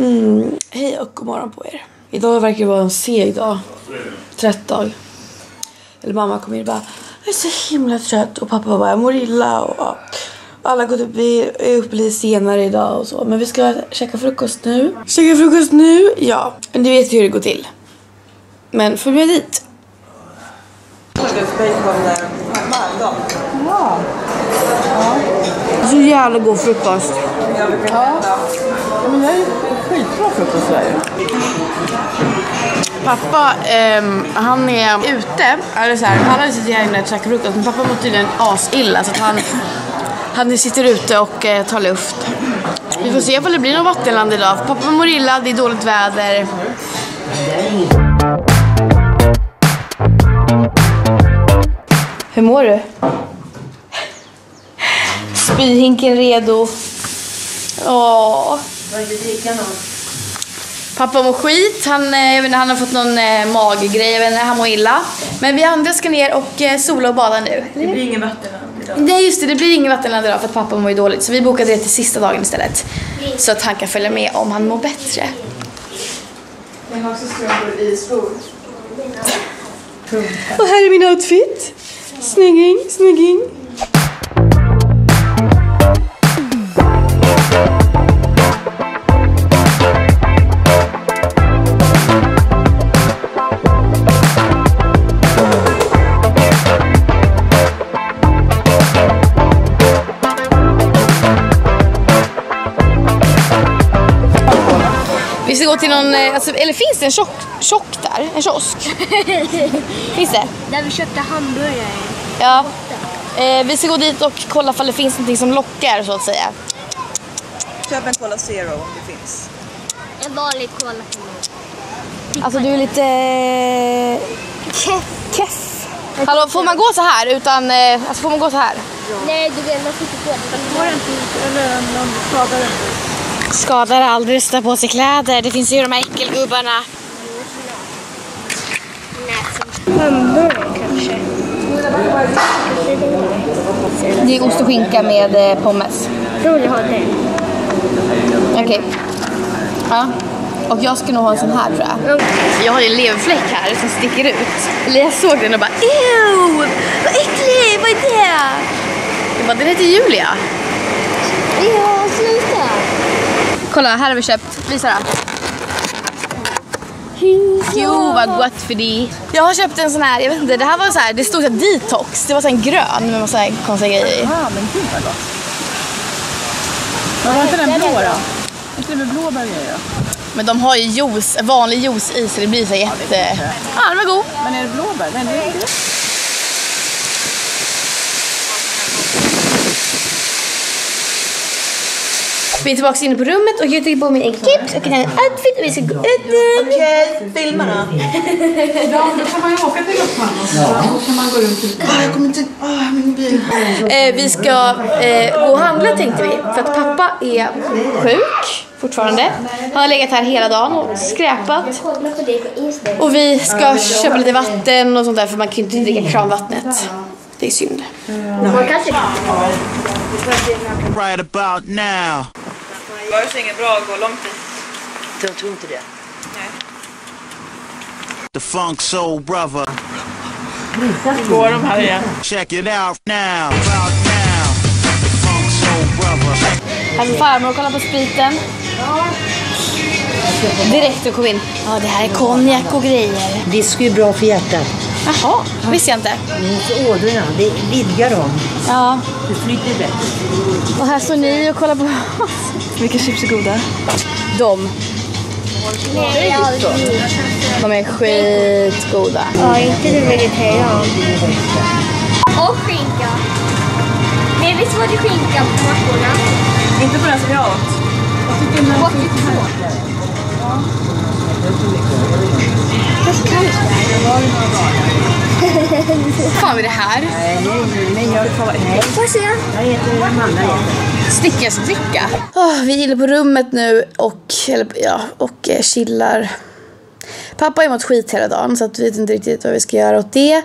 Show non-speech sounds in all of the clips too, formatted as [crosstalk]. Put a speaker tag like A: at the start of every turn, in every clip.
A: Mm, hej och god morgon på er. Idag verkar det vara en seg dag. Trött dag. Eller mamma kom in och bara Jag är så himla trött och pappa bara jag mår illa och ja. alla går upp, vi är uppe lite senare idag och så. Men vi ska käka frukost nu. Käka frukost nu? Ja. Men du vet hur det går till. Men följ med dit. Så jävla god frukost.
B: Men det är skitbra frukost i Sverige.
A: Pappa, ehm, han är ute. Eller så här, han hade suttit inne och käkat frukost men pappa mår tydligen asilla så att han, han sitter ute och eh, tar luft. Vi får se om det blir något vattenland idag. Pappa mår illa, det är dåligt väder. Hur mår du? Spyhinken redo. Åh. Pappa mår skit, han, eh, jag vet inte, han har fått någon eh, maggrej, jag vet inte, han mår illa. Men vi andra ska ner och eh, sola och bada nu.
B: Det blir ingen vattenland idag.
A: Nej just det, det blir ingen vattenland idag för att pappa mår ju dåligt. Så vi bokade det till sista dagen istället. Så att han kan följa med om han mår bättre.
B: Jag har också strumpor i skor.
A: Och här är min outfit. Snygging, snygging. Till någon, eh, alltså, eller finns det en tjock, tjock där? En kiosk? [laughs] finns det?
C: Där vi köpte hamburgare.
A: Ja. Eh, vi ska gå dit och kolla om det finns någonting som lockar så att säga.
B: Köp en Cola Zero om det finns.
C: En vanlig cola mig.
A: Alltså du är lite... Keff. Hallå, får man gå så här utan... Eh, alltså får man gå så här?
C: Nej, du vet, man får inte gå.
B: Går det inte eller någon skadar
A: Skadar aldrig att ta på sig kläder. Det finns ju de här äckelgubbarna.
C: Hamburgare kanske.
A: Det är ost och skinka med eh, pommes.
C: Då vill jag ha det.
A: Okej. Ja. Och jag ska nog ha en sån här tror jag. Jag har ju en leverfläck här som sticker ut. Eller jag såg den och bara Ew! Vad äcklig! Vad är det? Jag bara, den heter Julia.
C: Ja, sluta.
A: Kolla, här har vi köpt. Visa då. Jo, vad gott för dig. Jag har köpt en sån här, jag vet inte, det här var så här, det stod så här detox. Det var så här en grön med massa konstiga grejer i.
B: Ja, men gud vad gott. Men var inte den blå då? Inte det med blåbär grejer då?
A: Men de har ju juice, vanlig juice i så det blir så jätte... Ja, den var god.
B: Men är det blåbär? Nej, det är
A: Vi är tillbaka inne på rummet och jag tar på mig en keps och en outfit och vi ska gå ut nu.
B: Okej, filma då.
D: Ja, då kan man ju åka till och så då kan man gå runt lite.
B: Ah, jag kommer inte... Ah, min bil.
A: Eh, vi ska eh, gå och handla tänkte vi. För att pappa är sjuk fortfarande. Han har legat här hela dagen och skräpat. Och vi ska köpa lite vatten och sånt där för man kan ju inte dricka kranvattnet. Det är synd.
E: Right about now.
B: Var det inget bra att gå långt dit?
F: Jag tror inte det.
E: The Funk Soul Brother.
B: Går de här igen?
E: Check it out now. About now. The Funk Soul Brother.
A: Här får farmor och kolla på spriten. Direkt och kom in. Ja, det här är konjak och grejer.
F: Disk är ju bra för hjärtat.
A: Jaha, visste jag inte.
F: Mm, För ådrorna, det vidgar dem.
A: Ja,
F: Det flyter bättre.
A: och här står ni och kollar på oss.
B: Vilka chips är goda?
A: De,
C: Nej,
A: de är skitgoda.
C: Ja, inte du vegetarian. Och skinka. Nej, visst var det skinka på mackorna?
B: Inte på den som jag åt.
C: 82. Fast kanske.
A: Vad fan är det här?
F: Men jag, nej,
C: Får se.
F: jag äter Amanda äter.
A: Snickersdricka. Oh, vi är inne på rummet nu och, eller, ja, och eh, chillar. Pappa har mått skit hela dagen så att vi vet inte riktigt vad vi ska göra åt det.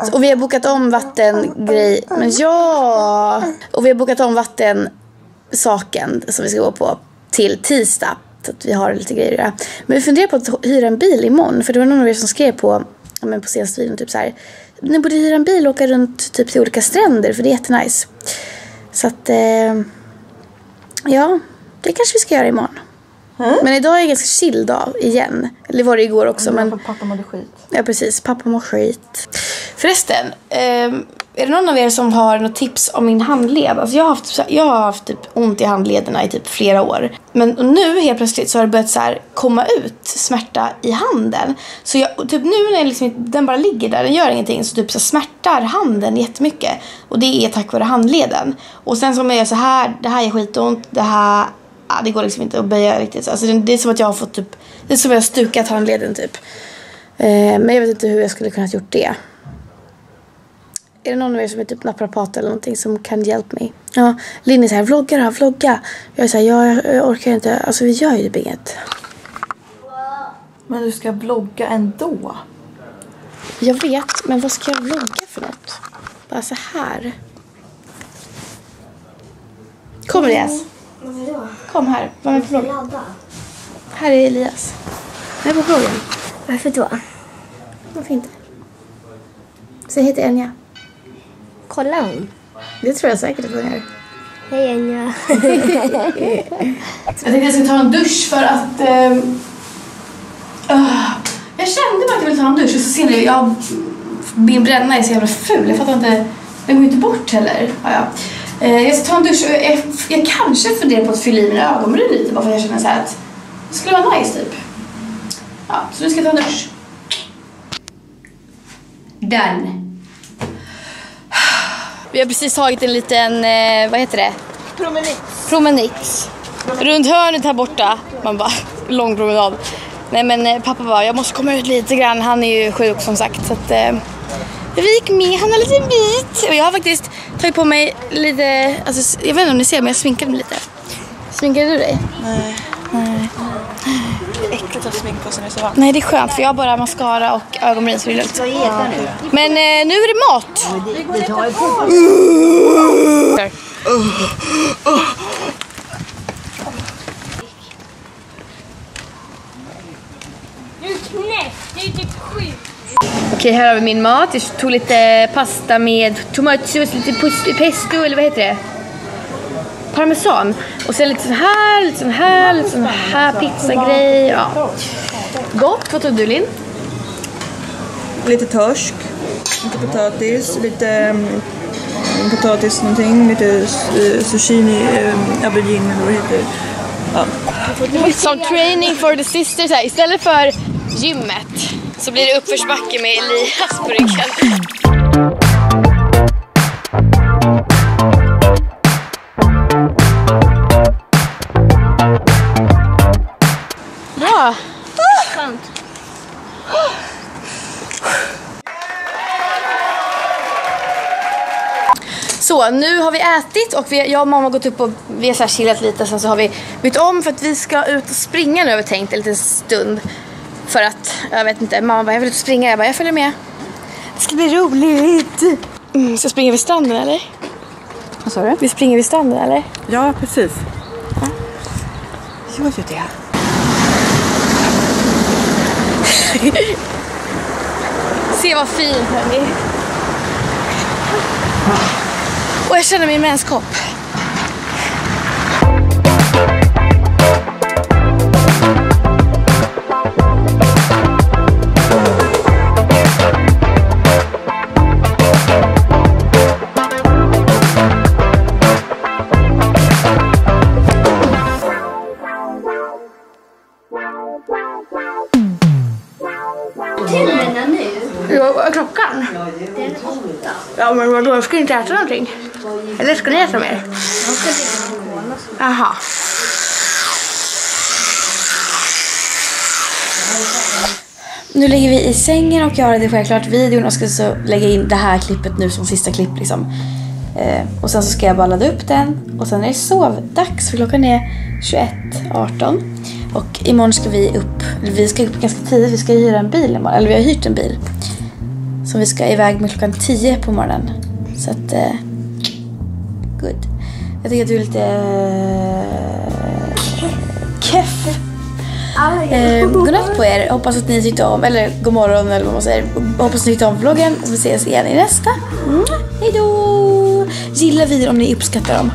A: Så, och vi har bokat om vattengrej. Men ja! Och vi har bokat om vattensaken som vi ska gå på till tisdag. annat. Att vi har lite grejer att göra. Men vi funderar på att hyra en bil imorgon. För det var någon av er som skrev på, ja, men på senaste videon typ så här. Ni borde hyra en bil och åka runt typ till olika stränder för det är jättenice. Så att, eh, ja, det kanske vi ska göra imorgon. Men idag är en ganska chill dag igen. Eller var det igår också. Men,
B: Pappa mådde skit.
A: Ja, precis. Pappa mår skit. Förresten, ehm, är det någon av er som har något tips om min handled? Alltså jag, har haft, jag har haft typ ont i handlederna i typ flera år. Men nu helt plötsligt så har det börjat så här komma ut smärta i handen. Så jag, typ nu när jag liksom, den bara ligger där, den gör ingenting, så typ så smärtar handen jättemycket. Och det är tack vare handleden. Och sen så om jag gör så här, det här gör skitont, det här ah, det går liksom inte att böja riktigt. Alltså det, det är som att jag har fått typ, det är som att jag har stukat handleden typ. Eh, men jag vet inte hur jag skulle kunna gjort det. Är det någon av er som är typ naprapat eller någonting som kan hjälpa mig? Ja, Linn är såhär, vlogga då, vlogga. Jag är såhär, ja, jag, orkar inte. Alltså vi gör ju typ inget.
B: Men du ska vlogga ändå.
A: Jag vet, men vad ska jag vlogga för något? Bara så här. Kom Elias.
C: Vadå?
A: Kom här, var med på vloggen. Här är Elias. Här på vloggen.
C: Varför då?
A: Varför inte? Så jag heter Enja.
C: Kolla hon.
A: Det tror jag säkert att hon gör.
C: Hej Anja. [laughs]
A: Jag tänkte jag ska ta en dusch för att... ah, jag kände bara att jag ville ta en dusch och så ser ni, jag, min bränna är så jävla ful. Jag fattar inte. Den går ju inte bort heller. Ja, ja. Eh, jag ska ta en dusch och jag, jag kanske funderar på att fylla i mina ögonbryn lite bara för att jag känner så här att det skulle vara nice typ. Ja, så nu ska jag ta en dusch. Done. Vi har precis tagit en liten, eh, vad heter det?
B: Promenix.
A: promenix. Runt hörnet här borta. Man bara, [laughs] lång promenad. Nej men eh, pappa bara, jag måste komma ut lite grann. Han är ju sjuk som sagt. Så att, eh, vi gick med han en liten bit. Och jag har faktiskt tagit på mig lite, alltså, jag vet inte om ni ser men jag sminkade mig lite. Sminkade du dig?
B: Nej. Äckligt att ha smink på sig när det är så varmt.
A: Nej det är skönt för jag har bara mascara och ögonbryn så det är lugnt. Men eh, nu är det mat. Okej, här har vi min mat. Jag tog lite pasta med tomatsås, lite pesto eller vad heter det? Parmesan. Och sen lite sån här, lite sån här, lite sån här pizzagrej. Ja. Gott. Vad tog du Linn?
B: Lite torsk, lite potatis, lite um, potatis någonting, lite uh, zucchini, um, aubergine eller vad det heter. Ja.
A: Som training for the sisters här. Istället för gymmet så blir det uppförsbacke med Elias på ryggen. Så, nu har vi ätit och vi, jag och mamma har gått upp och vi har så chillat lite. Sen så har vi bytt om för att vi ska ut och springa nu har vi tänkt en liten stund. För att, jag vet inte, mamma bara jag vill ut och springa. Jag bara jag följer med. Det ska bli roligt. Mm, jag springa vid stranden eller?
B: Vad sa du?
A: Vi springer vid stranden eller?
B: Ja, precis. Gör ju det. [laughs]
A: Se vad fint hörni. Och jag känner min menskopp.
C: Tänderna nu.
A: Ja, vad är klockan?
C: Det är åtta.
A: Ja men vadå, jag ska inte äta någonting. Eller ska ni äta mer?
C: Jag ska dricka cola.
A: Jaha. Nu ligger vi i sängen och jag redigerar självklart videon och ska så lägga in det här klippet nu som sista klipp liksom. Eh, och sen så ska jag bara ladda upp den och sen är det sovdags för klockan är 21.18. Och imorgon ska vi upp, eller vi ska upp ganska tidigt, vi ska hyra en bil imorgon, eller vi har hyrt en bil som vi ska iväg med klockan 10 på morgonen. Så att... Eh, good. Jag tycker att du är lite... Eh, keff. Eh, godnatt på er. Hoppas att ni tyckte om, eller god morgon eller vad man säger. Hoppas att ni tyckte om vloggen och vi ses igen i nästa. Mm. Hej! Gilla videon om ni uppskattar dem.